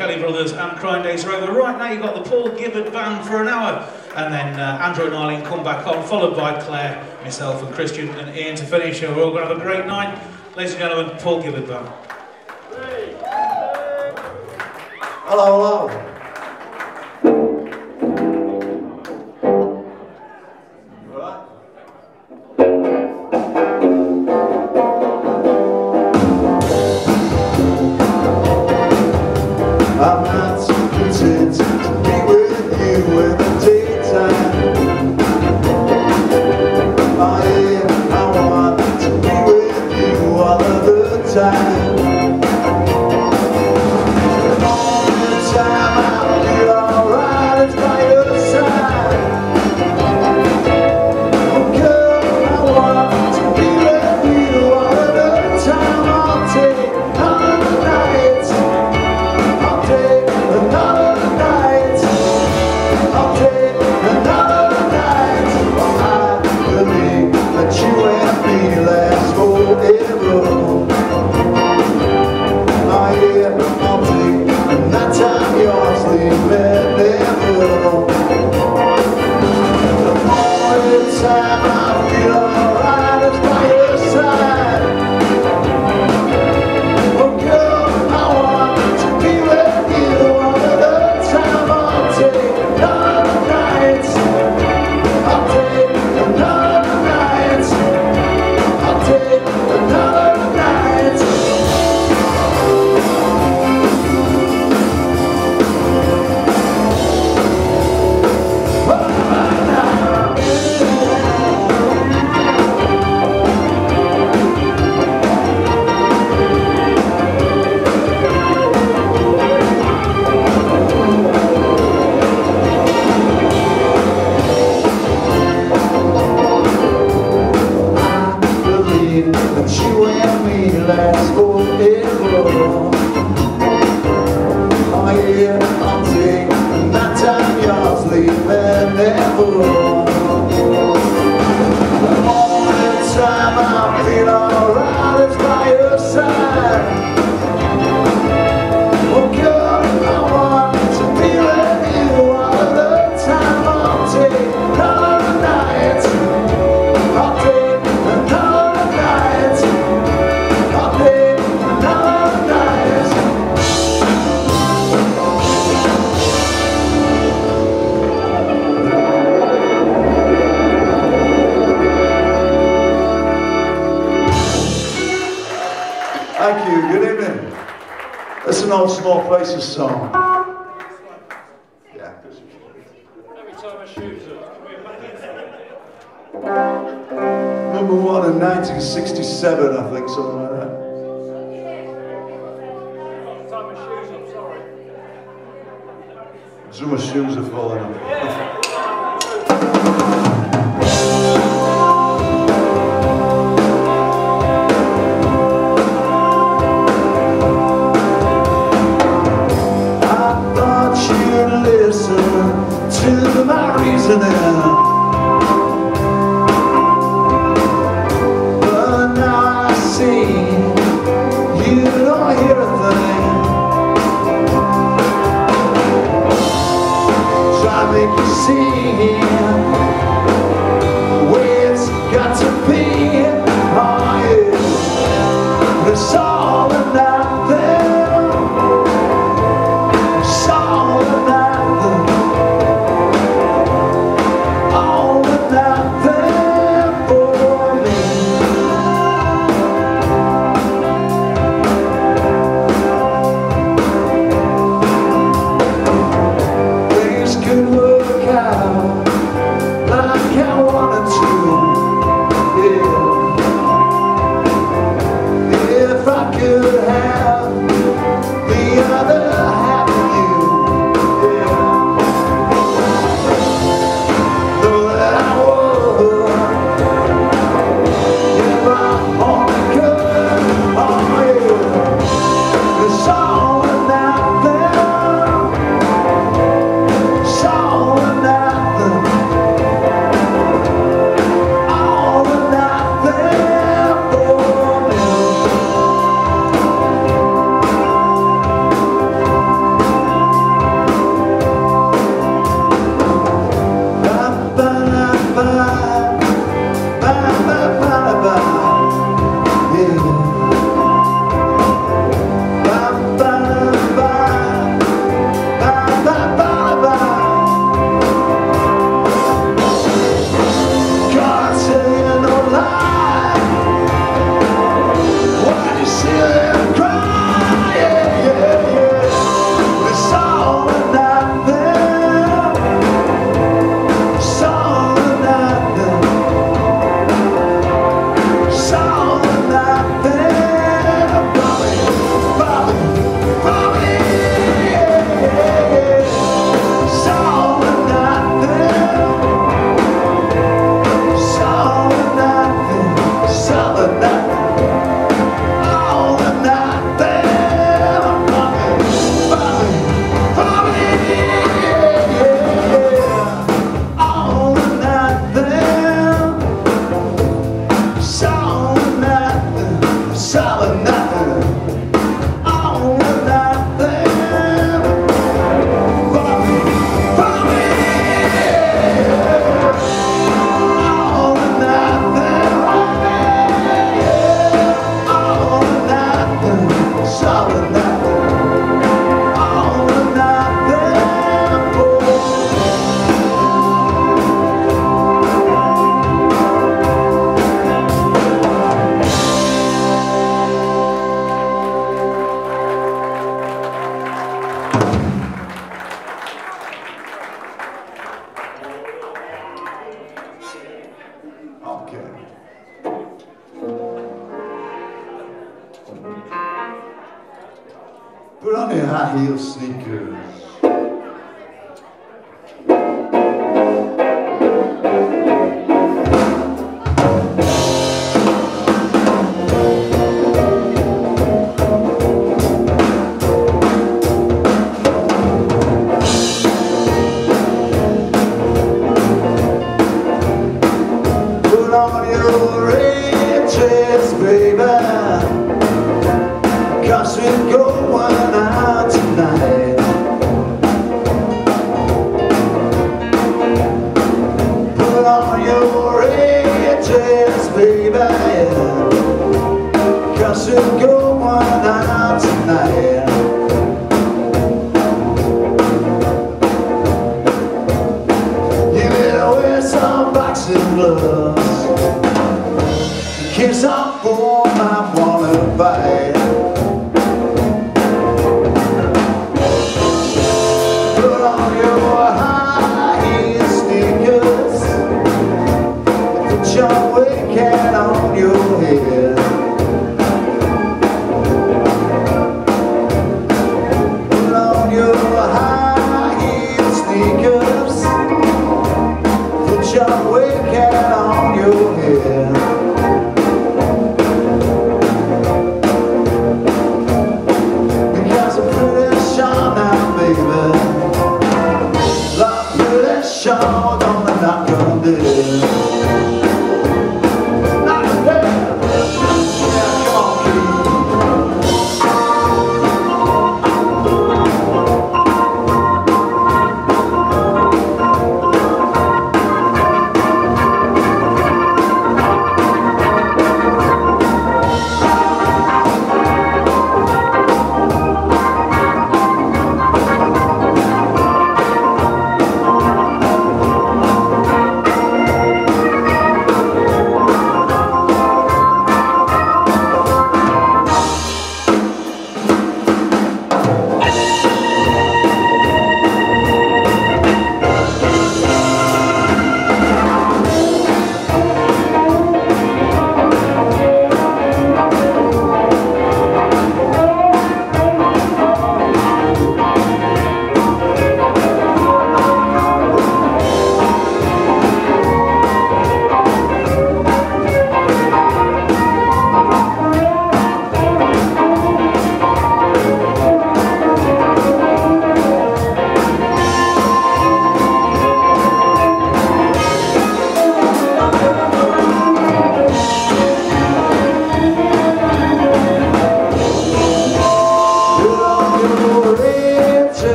Kelly Brothers and Crime Days are over. Right now you've got the Paul Gibbard Band for an hour and then uh, Andrew and Arlene come back on, followed by Claire, myself and Christian and Ian to finish and we're all going to have a great night. Ladies and gentlemen, Paul Gibbard Band. Hello, hello.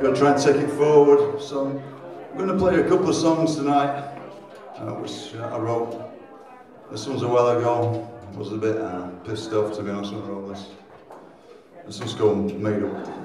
going to try and take it forward. So I'm going to play a couple of songs tonight, uh, which uh, I wrote. This one's a while ago. I was a bit uh, pissed off, to be honest, when I wrote this. This one's called Made Up.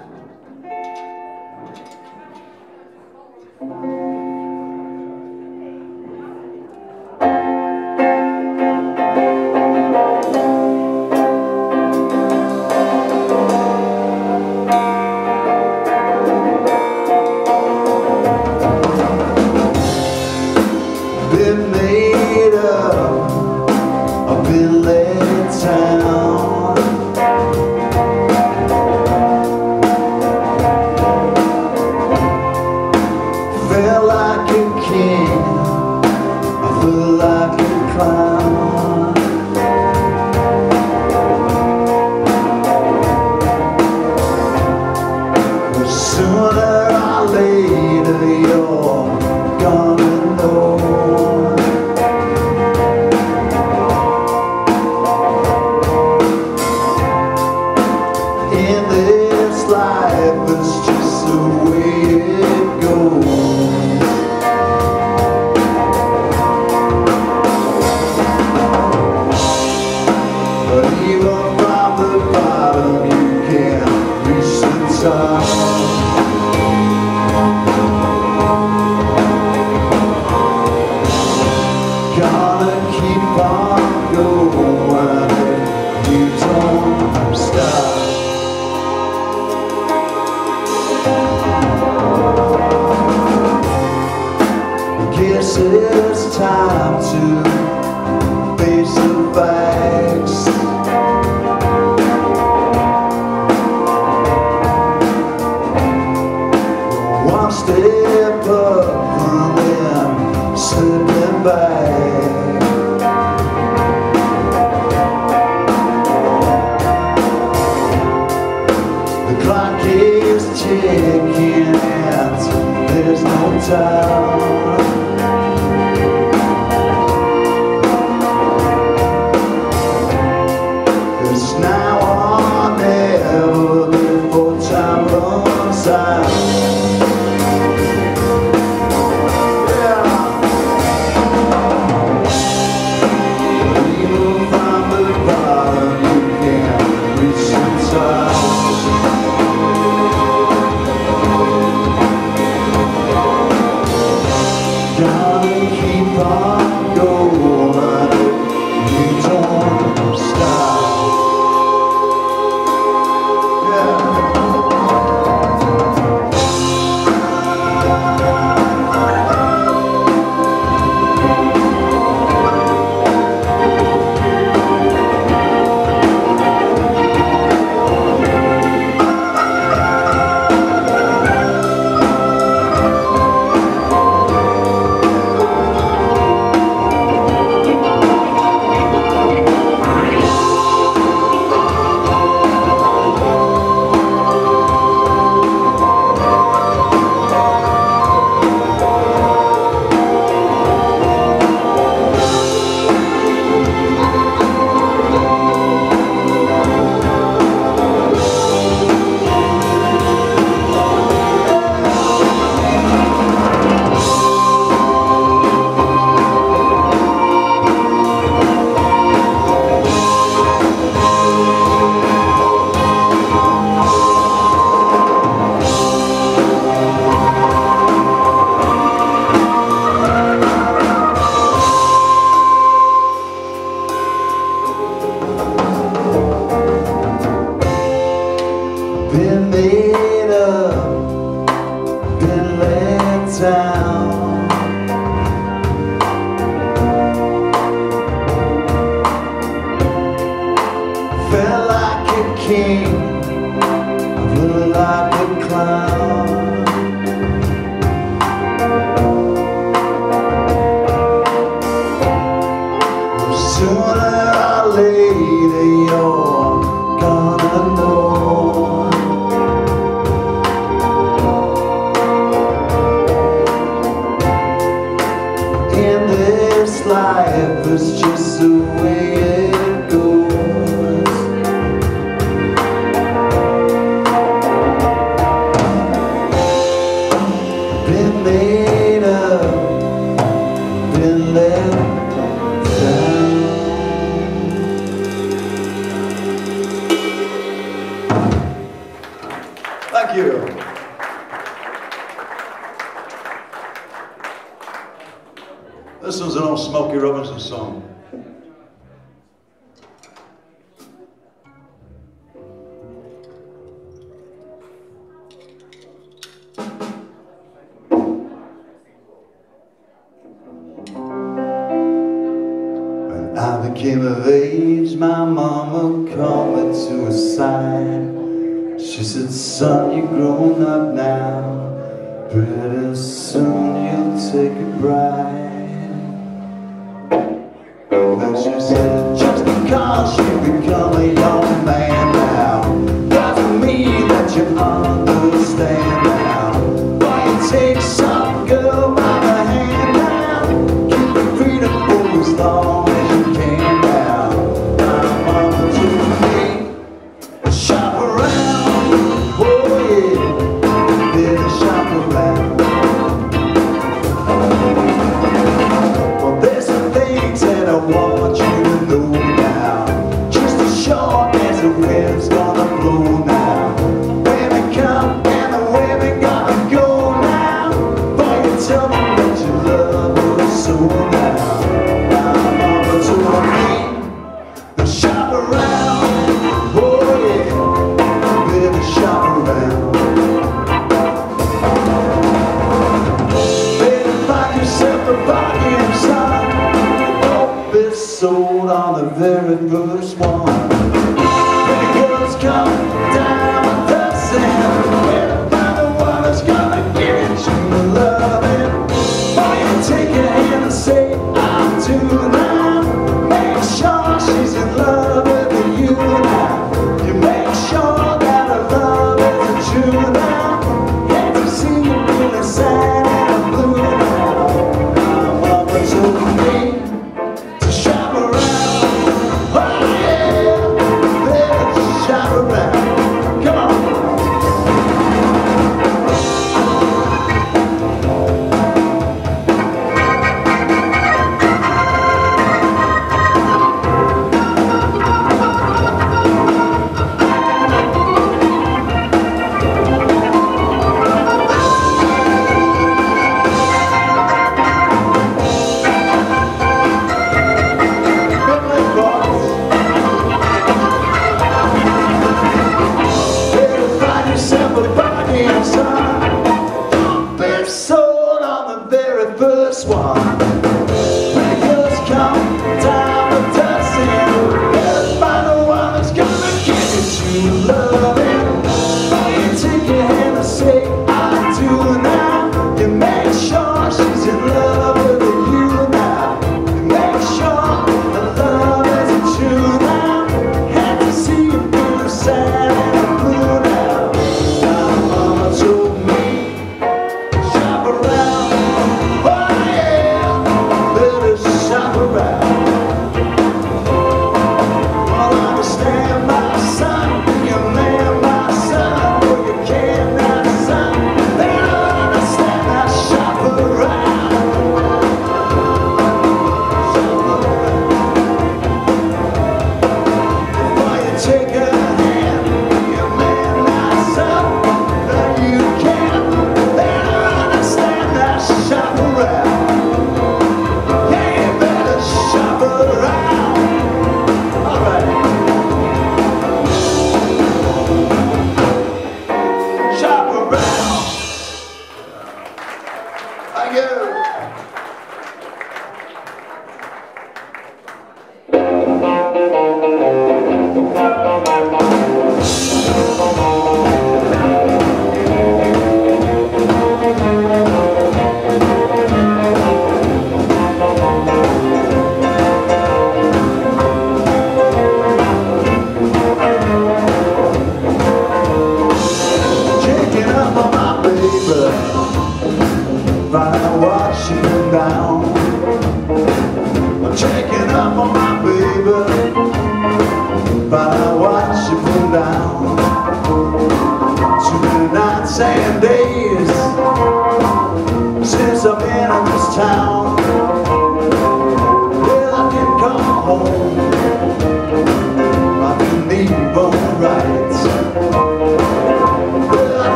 This life, it's sold on the very first one.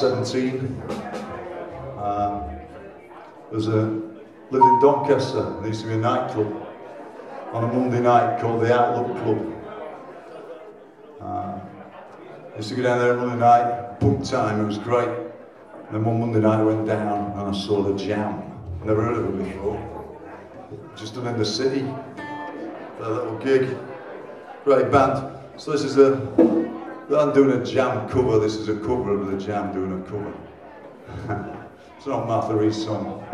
17. Um, there's a lived in Doncaster. There used to be a nightclub on a Monday night called the Outlook Club. Um, used to go down there on Monday night, punk time, it was great. And then one Monday night I went down and I saw the Jam. Never heard of them before. Just done in the city. Their little gig. Great band. So this is the I'm doing a jam cover. This is a cover of the jam doing a cover. it's not Mathery's song.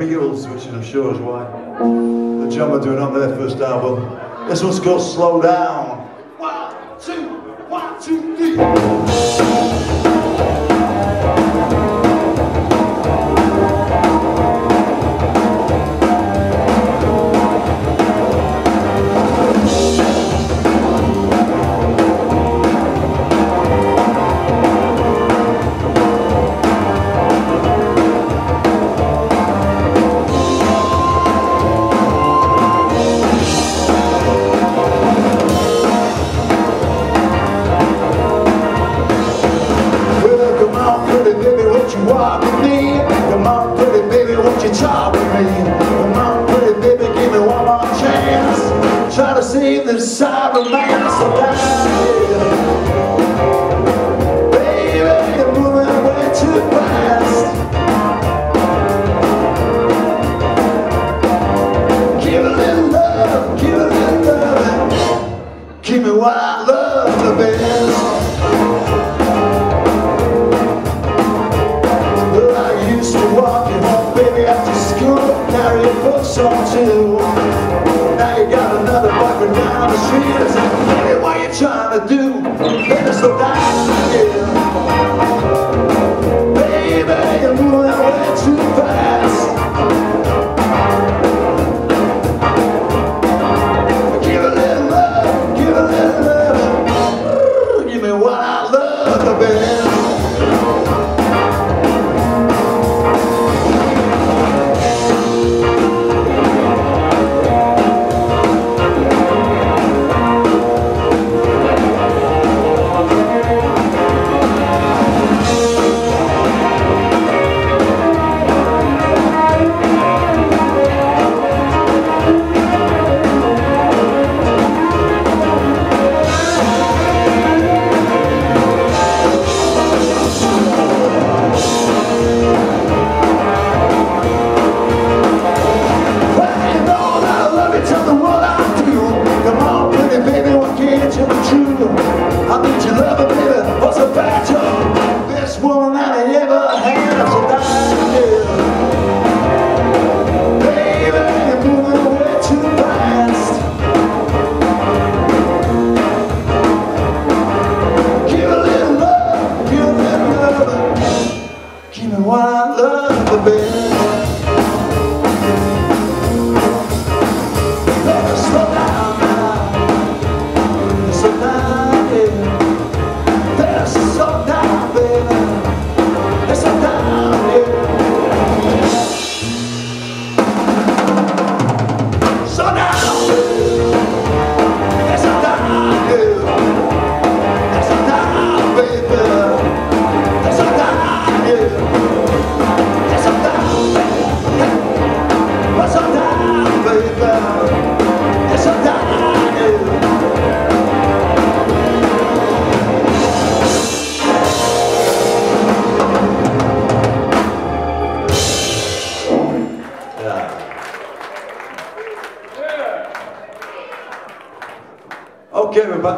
Beatles, which I'm sure is why the jam are doing on their first album. This one's called Slow Down.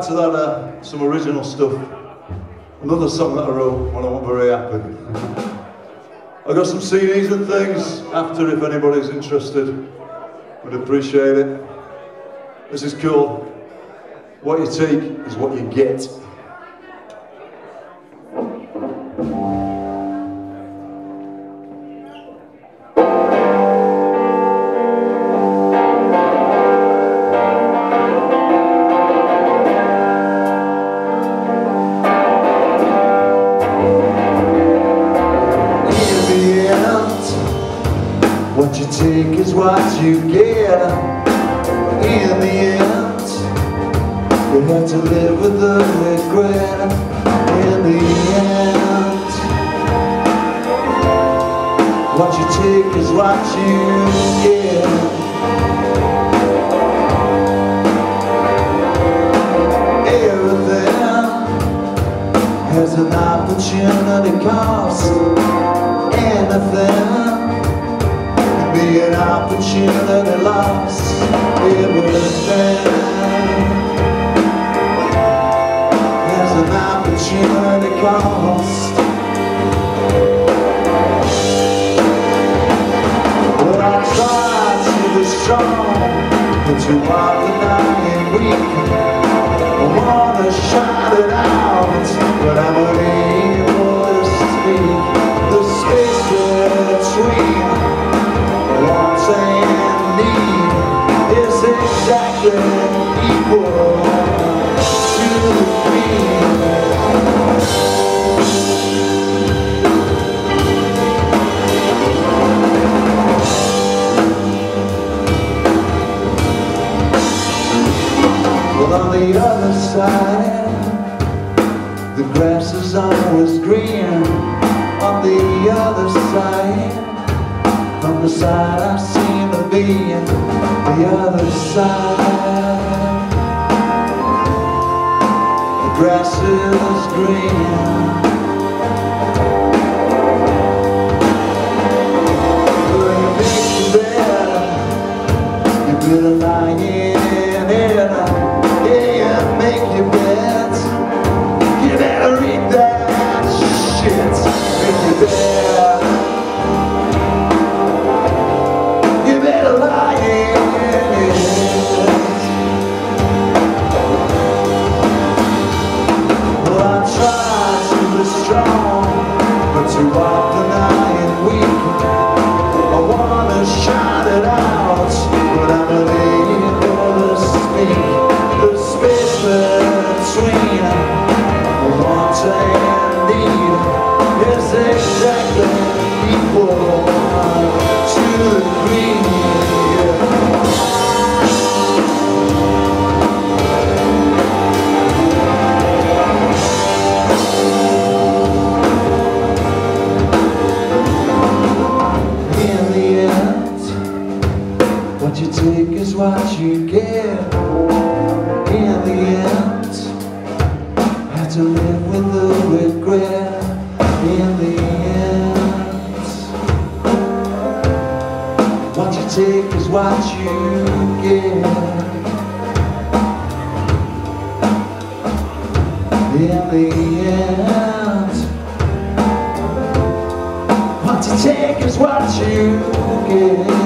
To that uh, some original stuff. Another song that I wrote when I wasn't very happy. I got some CDs and things after if anybody's interested. Would appreciate it. This is cool. What you take is what you get. Be strong, but too often I am weak. I wanna shout it out, but I'm unable to speak. The space between wants and need is exactly on the other side, the grass is always green. On the other side, from the side I seem to be, the other side, the grass is green. Better lie in it. Make your bed. You better read that shit. Bed. You get. In the end, have to live with the regret. In the end, what you take is what you get. In the end. What you take is what you get.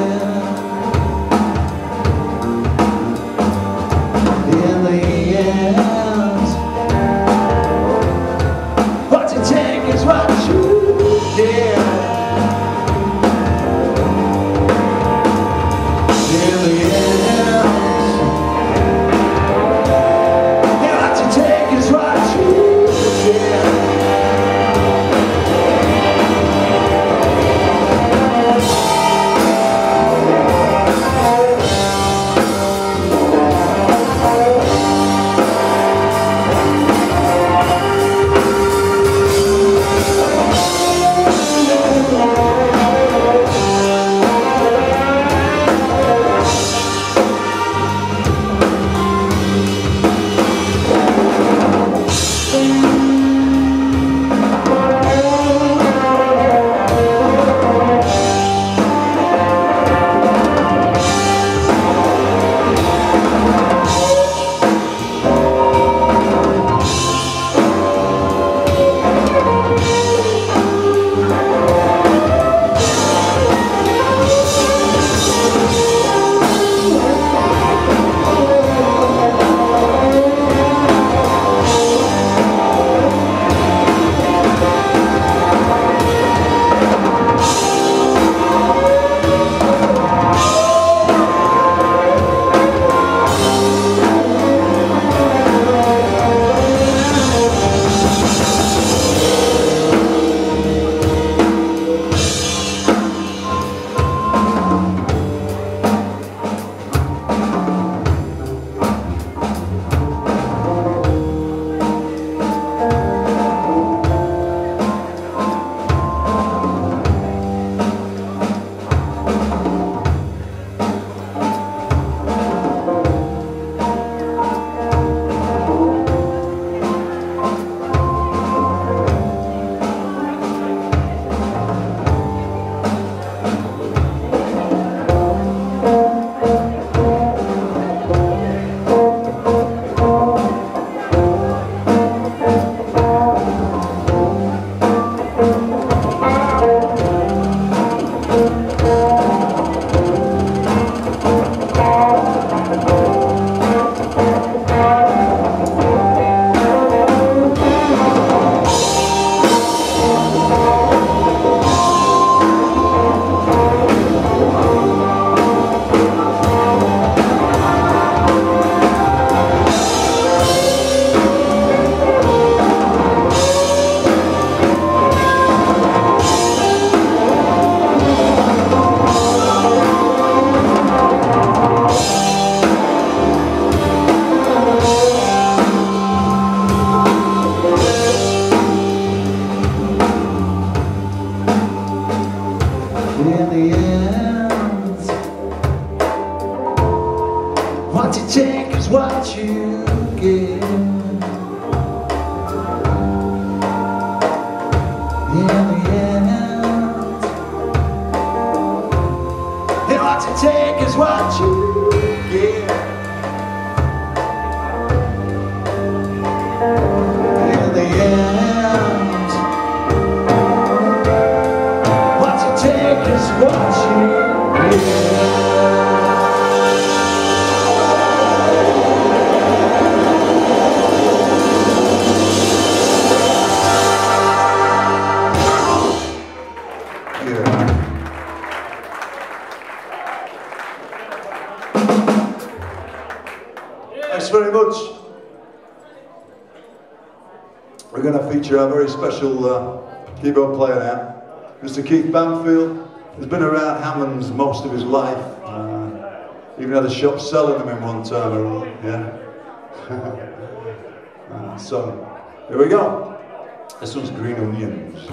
We're going to feature a very special uh, keyboard player now, Mr. Keith Banfield. He's been around Hammonds most of his life. Uh, even had a shop selling them in one time. or other, Yeah. uh, so, here we go. This one's Green Onions.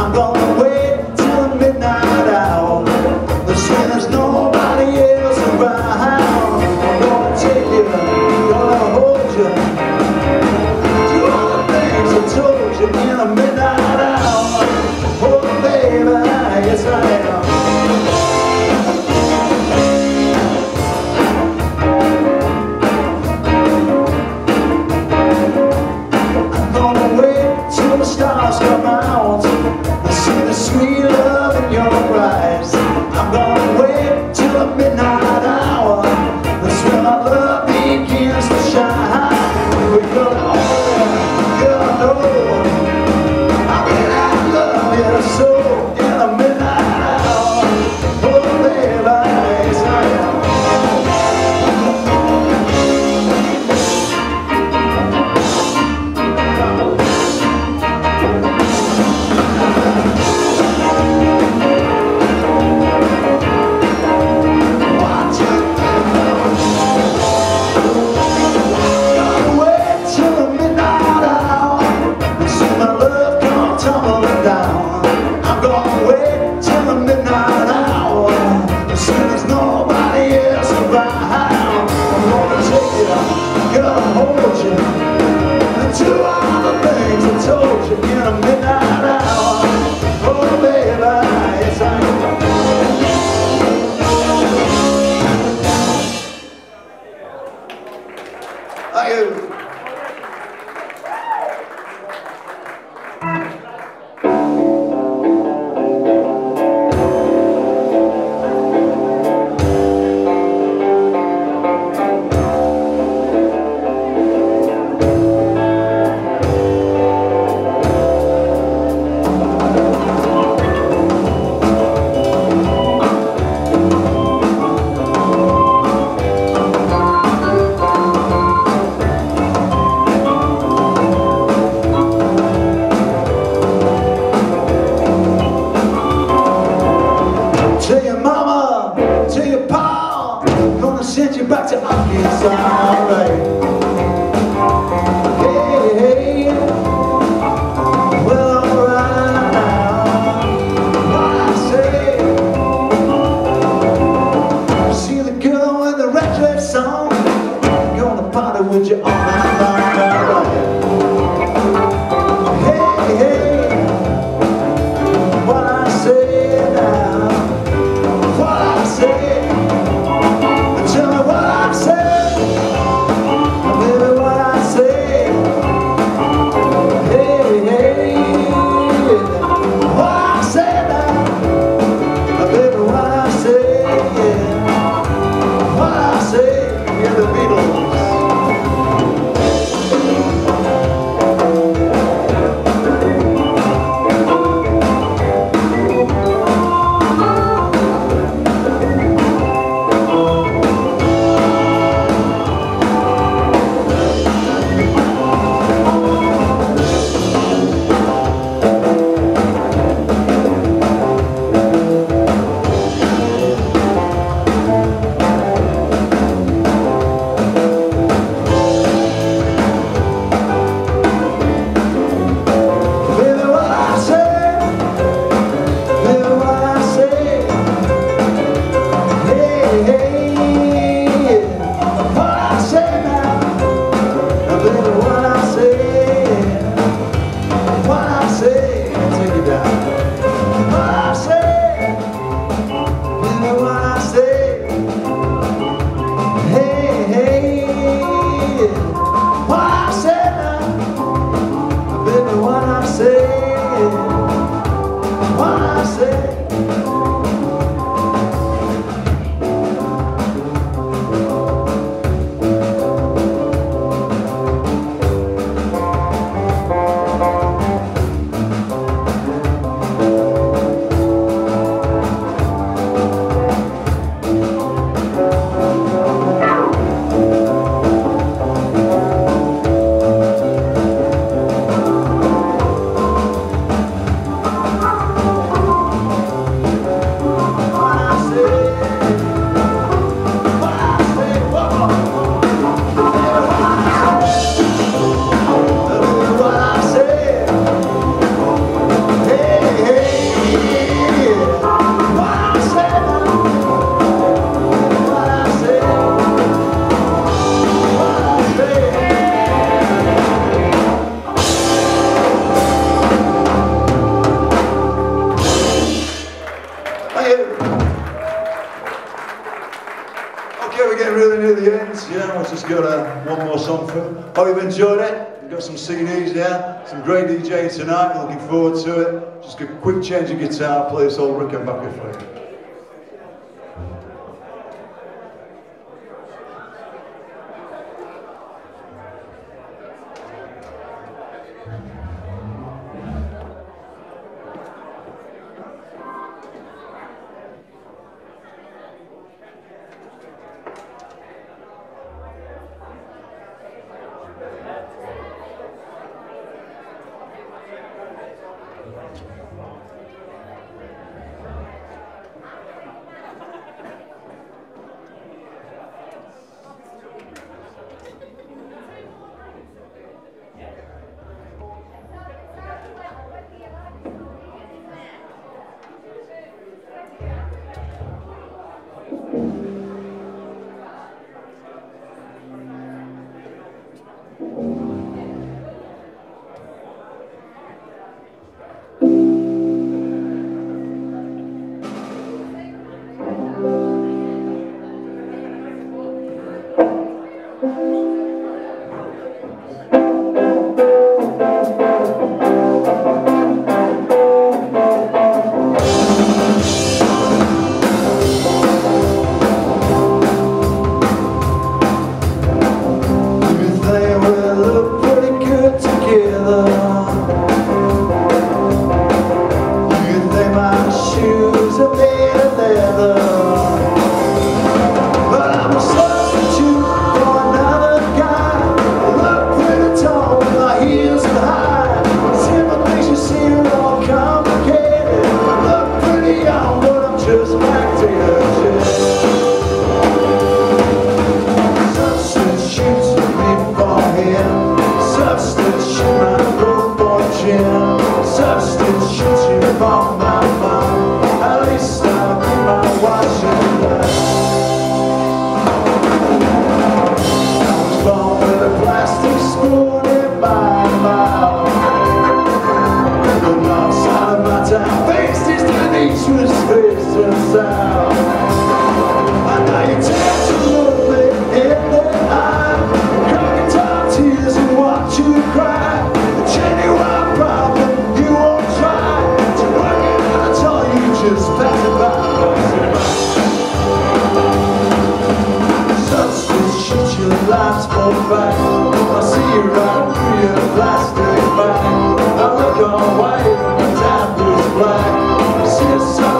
I'm gonna enjoyed it. We've got some CDs there, some great DJs tonight. Looking forward to it. Just a quick change of guitar, play rick and Rickenbacker for you.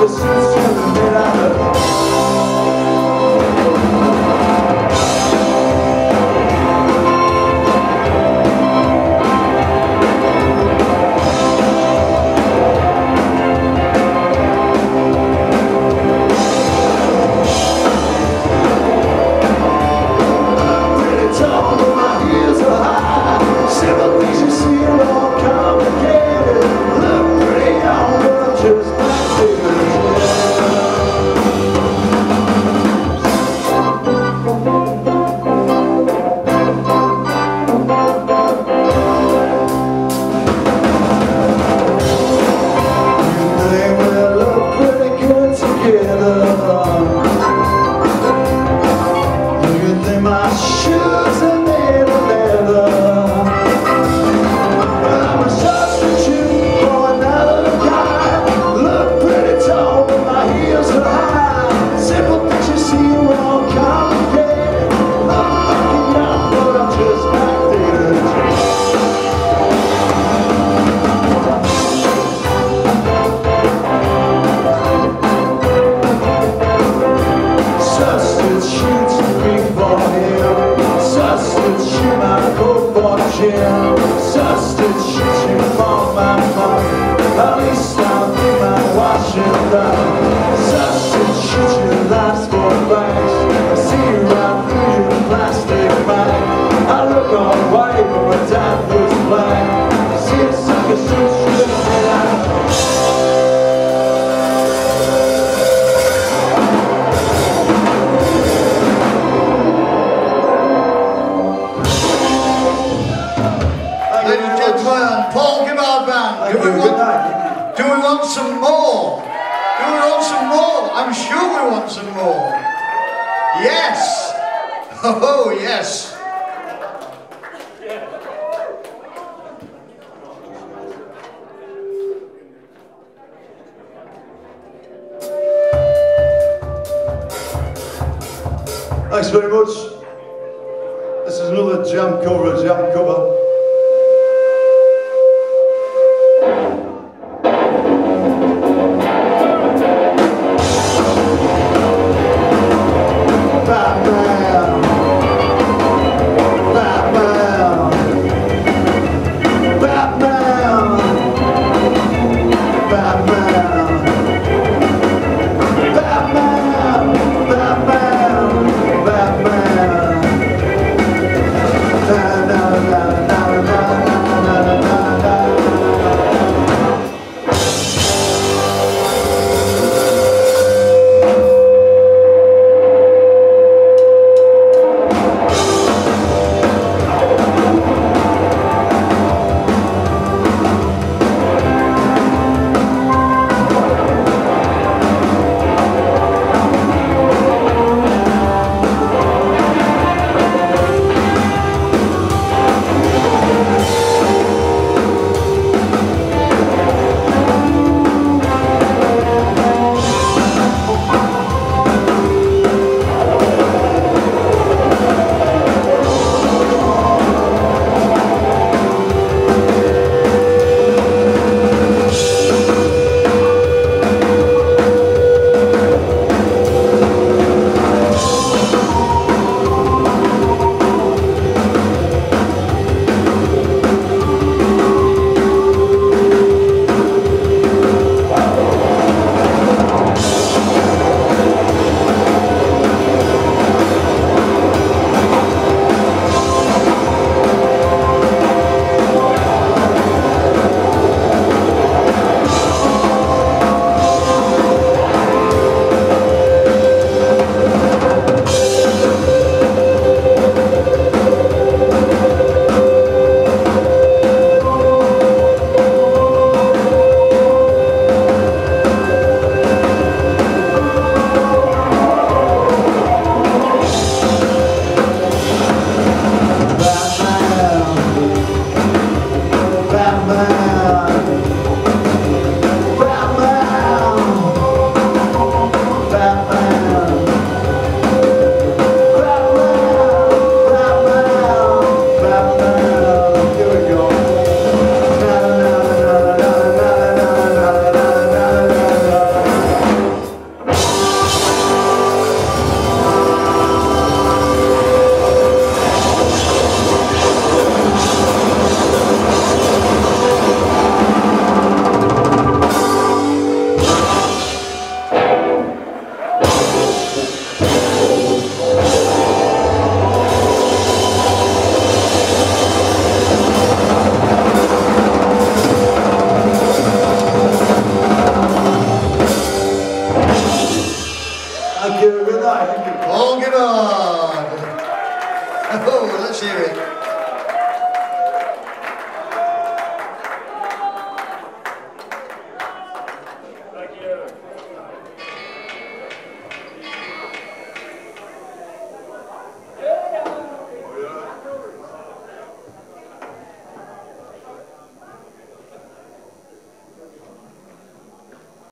This is Ladies and gentlemen, Paul Gibbard Band. Do we, want, do we want some more? Do we want some more? I'm sure we want some more. Yes. Oh, yes. Thanks very much. This is another jam cover, jam cover.